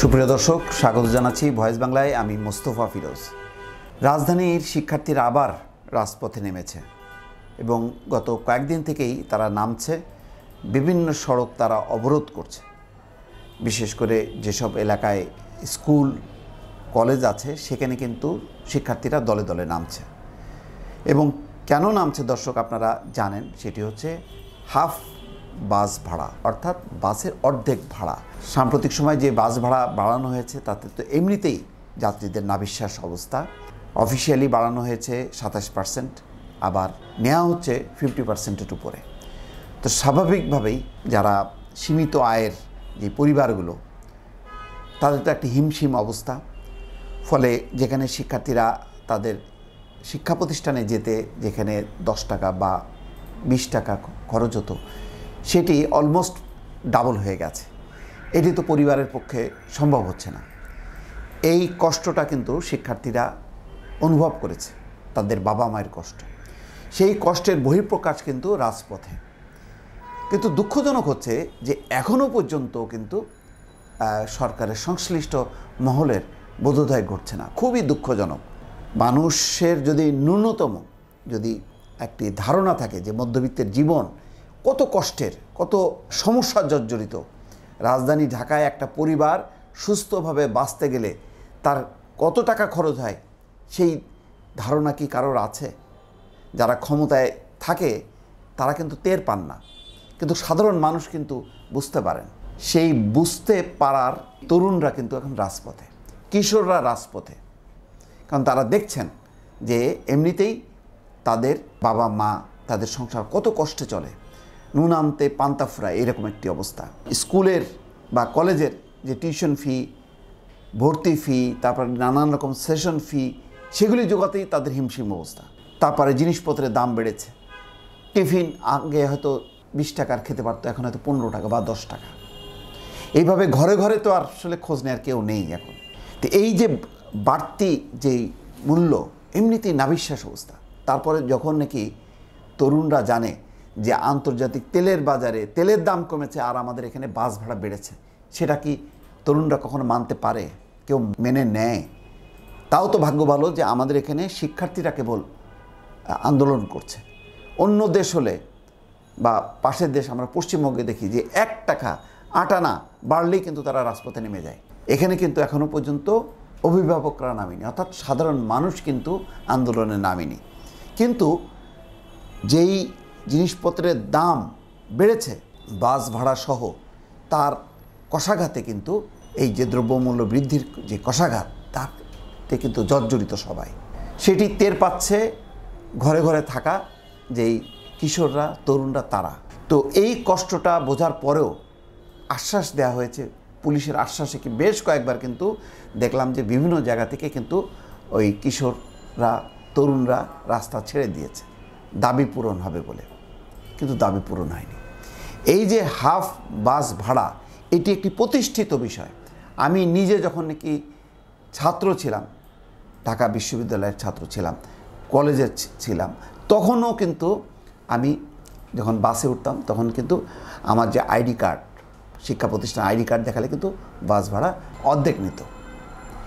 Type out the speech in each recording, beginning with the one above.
সুপ্রিয় দর্শক, স্বাগত জানাচ্ছি ভয়েস বাংলায়। আমি মোস্তফা ফিরোজ। রাজধানীর শিক্ষার্থীরা আবার রাজপথে নেমেছে এবং গত কয়েকদিন থেকেই তারা নামছে, বিভিন্ন সড়ক তারা অবরোধ করছে। বিশেষ করে যেসব এলাকায় স্কুল, কলেজ আছে, সেখানে কিন্তু শিক্ষার্থীরা দলে দলে নামছে। এবং কেন নামছে দর্শক আপনারা জানেন, সেটি হচ্ছে হাফ বাস ভাড়া, অর্থাৎ বাসের অর্ধেক ভাড়া। সাম্প্রতিক সময় যে বাস ভাড়া বাড়ানো হয়েছে, তাতে তো এমনিতেই যাত্রীদের নাবিশ্বাস অবস্থা। অফিসিয়ালি বাড়ানো হয়েছে সাতাশ পার্সেন্ট, আবার নেওয়া হচ্ছে ফিফটি পার্সেন্টের উপরে। তো স্বাভাবিকভাবেই যারা সীমিত আয়ের যে পরিবারগুলো, তাদের তো একটি হিমশিম অবস্থা। ফলে যেখানে শিক্ষার্থীরা তাদের শিক্ষা প্রতিষ্ঠানে যেতে, যেখানে দশ টাকা বা বিশ টাকা খরচ হতো সেটি অলমোস্ট ডাবল হয়ে গেছে। এটি তো পরিবারের পক্ষে সম্ভব হচ্ছে না। এই কষ্টটা কিন্তু শিক্ষার্থীরা অনুভব করেছে, তাদের বাবা মায়ের কষ্ট। সেই কষ্টের বহিঃপ্রকাশ কিন্তু রাজপথে। কিন্তু দুঃখজনক হচ্ছে যে এখনও পর্যন্ত কিন্তু সরকারের সংশ্লিষ্ট মহলের বোধোদয় ঘটছে না। খুবই দুঃখজনক। মানুষের যদি ন্যূনতম যদি একটি ধারণা থাকে যে মধ্যবিত্তের জীবন কত কষ্টের, কত সমস্যা জর্জরিত। রাজধানী ঢাকায় একটা পরিবার সুস্থভাবে বাঁচতে গেলে তার কত টাকা খরচ হয়, সেই ধারণা কি কারোর আছে? যারা ক্ষমতায় থাকে, তারা কিন্তু টের পান না। কিন্তু সাধারণ মানুষ কিন্তু বুঝতে পারেন। সেই বুঝতে পারার তরুণরা কিন্তু এখন রাজপথে, কিশোররা রাজপথে। কারণ তারা দেখছেন যে, এমনিতেই তাদের বাবা মা তাদের সংসার কত কষ্টে চলে। নুন আনতে পান্তা ফুরায় এরকম একটি অবস্থা। স্কুলের বা কলেজের যে টিউশন ফি, ভর্তি ফি, তারপর নানান রকম সেশন ফি, সেগুলি জোগাতেই তাদের হিমশিম অবস্থা। তারপরে জিনিসপত্রের দাম বেড়েছে। টিফিন আগে হয়তো বিশ টাকার খেতে পারতো, এখন হয়তো পনেরো টাকা বা দশ টাকা। এইভাবে ঘরে ঘরে তো আর আসলে খোঁজ নেওয়ার কেউ নেই এখন। তো এই যে বাড়তি যেই মূল্য, এমনিতেই নাবিশ্বাস অবস্থা। তারপরে যখন নাকি তরুণরা জানে যে আন্তর্জাতিক তেলের বাজারে তেলের দাম কমেছে আর আমাদের এখানে বাস ভাড়া বেড়েছে, সেটা কি তরুণরা কখনো মানতে পারে? কেউ মেনে নেয়? তাও তো ভাগ্য ভালো যে আমাদের এখানে শিক্ষার্থীরা কেবল আন্দোলন করছে। অন্য দেশ হলে বা পাশের দেশ আমরা পশ্চিমবঙ্গে দেখি যে এক টাকা আটানা বাড়লেই কিন্তু তারা রাজপথে নেমে যায়। এখানে কিন্তু এখনও পর্যন্ত অভিভাবকরা নামেনি, অর্থাৎ সাধারণ মানুষ কিন্তু আন্দোলনে নামেনি। কিন্তু যেই জিনিসপত্রের দাম বেড়েছে, বাস ভাড়া সহ। তার কষাঘাতে কিন্তু এই যে দ্রব্যমূল্য বৃদ্ধির যে কষাঘাত, তাতে কিন্তু জর্জরিত সবাই। সেটি টের পাচ্ছে ঘরে ঘরে থাকা যেই কিশোররা, তরুণরা, তারা। তো এই কষ্টটা বোঝার পরেও আশ্বাস দেওয়া হয়েছে, পুলিশের আশ্বাসে কি বেশ কয়েকবার কিন্তু দেখলাম যে বিভিন্ন জায়গা থেকে কিন্তু ওই কিশোররা, তরুণরা রাস্তা ছেড়ে দিয়েছে। দাবি পূরণ হবে বলে। কিন্তু দাবি পূরণ হয়নি। এই যে হাফ বাস ভাড়া, এটি একটি প্রতিষ্ঠিত বিষয়। আমি নিজে যখন নাকি ছাত্র ছিলাম, ঢাকা বিশ্ববিদ্যালয়ের ছাত্র ছিলাম, কলেজে ছিলাম, তখনও কিন্তু আমি যখন বাসে উঠতাম, তখন কিন্তু আমার যে আইডি কার্ড, শিক্ষা প্রতিষ্ঠান আইডি কার্ড দেখালে কিন্তু বাস ভাড়া অর্ধেক নিত।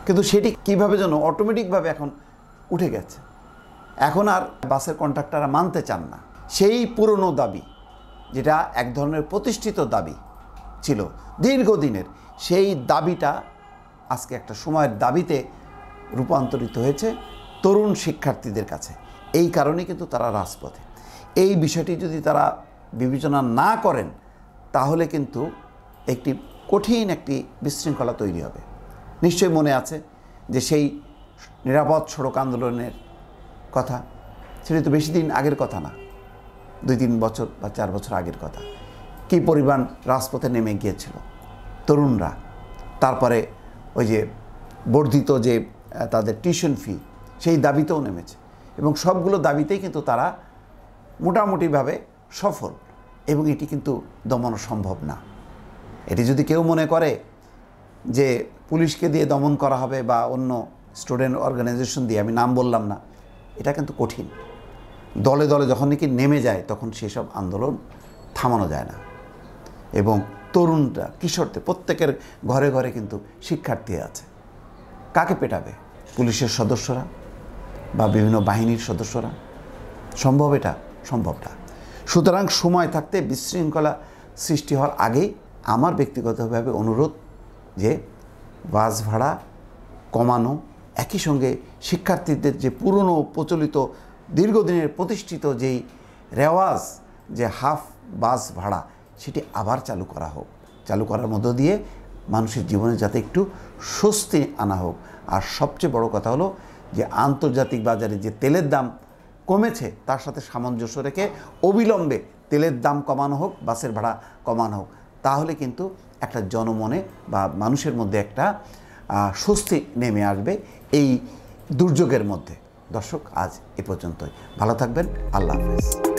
কিন্তু সেটি কীভাবে যেন অটোমেটিকভাবে এখন উঠে গেছে। এখন আর বাসের কন্ট্রাক্টররা মানতে চান না। সেই পুরনো দাবি, যেটা এক ধরনের প্রতিষ্ঠিত দাবি ছিল দীর্ঘদিনের, সেই দাবিটা আজকে একটা সময়ের দাবিতে রূপান্তরিত হয়েছে তরুণ শিক্ষার্থীদের কাছে। এই কারণে কিন্তু তারা রাজপথে। এই বিষয়টি যদি তারা বিবেচনা না করেন, তাহলে কিন্তু একটি কঠিন একটি বিশৃঙ্খলা তৈরি হবে। নিশ্চয়ই মনে আছে যে সেই নিরাপদ সড়ক আন্দোলনের কথা, সেটি তো বেশি দিন আগের কথা না। দুই, তিন বছর বা চার বছর আগের কথা। কী পরিমাণ রাজপথে নেমে গিয়েছিল? তরুণরা, তারপরে ওই যে বর্ধিত যে তাদের টিউশন ফি সেই দাবিতেও নেমেছে। এবং সবগুলো দাবিতেই কিন্তু তারা মোটামুটিভাবে সফল। এবং এটি কিন্তু দমন সম্ভব না। এটি যদি কেউ মনে করে যে পুলিশকে দিয়ে দমন করা হবে বা অন্য স্টুডেন্ট অর্গানাইজেশন দিয়ে, আমি নাম বললাম না, এটা কিন্তু কঠিন। দলে দলে যখন নাকি নেমে যায়, তখন সেসব আন্দোলন থামানো যায় না। এবং তরুণরা, কিশোরদের, প্রত্যেকের ঘরে ঘরে কিন্তু শিক্ষার্থী আছে। কাকে পেটাবে? পুলিশের সদস্যরা বা বিভিন্ন বাহিনীর সদস্যরা? সম্ভব এটা? সম্ভব না। সুতরাং সময় থাকতে বিশৃঙ্খলা সৃষ্টি হওয়ার আগেই আমার ব্যক্তিগতভাবে অনুরোধ যে বাস ভাড়া কমানো, একই সঙ্গে শিক্ষার্থীদের যে পুরনো প্রচলিত দীর্ঘদিনের প্রতিষ্ঠিত যেই রেওয়াজ, যে হাফ বাস ভাড়া, সেটি আবার চালু করা হোক। চালু করার মধ্য দিয়ে মানুষের জীবনে যাতে একটু স্বস্তি আনা হোক। আর সবচেয়ে বড় কথা হলো যে আন্তর্জাতিক বাজারে যে তেলের দাম কমেছে, তার সাথে সামঞ্জস্য রেখে অবিলম্বে তেলের দাম কমানো হোক, বাসের ভাড়া কমানো হোক, তাহলে কিন্তু একটা জনমনে বা মানুষের মধ্যে একটা স্বস্তি নেমে আসবে এই দুর্যোগের মধ্যে। দর্শক আজ এ পর্যন্তই। ভালো থাকবেন আল্লাহ হাফেজ।